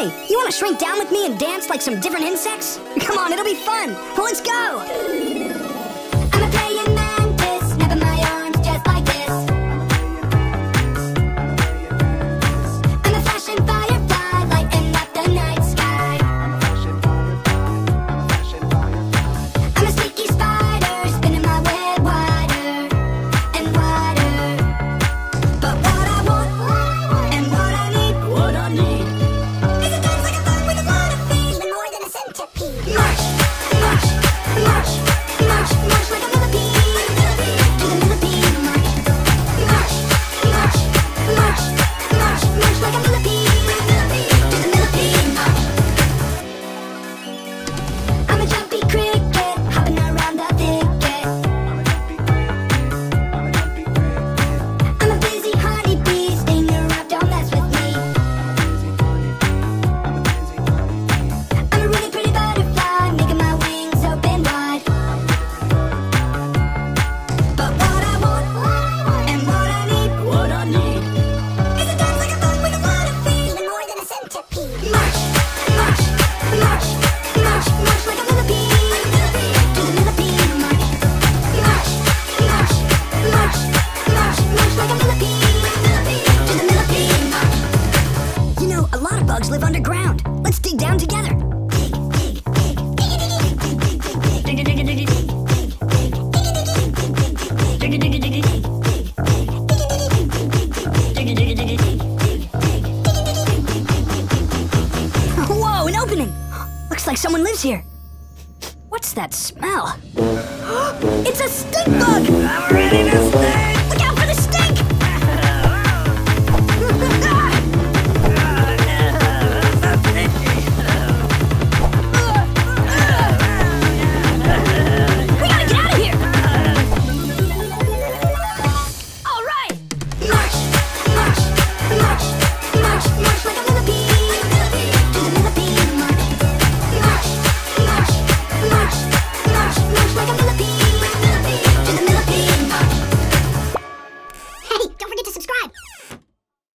Hey, you want to shrink down with me and dance like some different insects? Come on, it'll be fun. Let's go. Down together. Whoa, an opening! Looks like someone lives here. What's that smell? it's a stink bug! I'm ready to stay!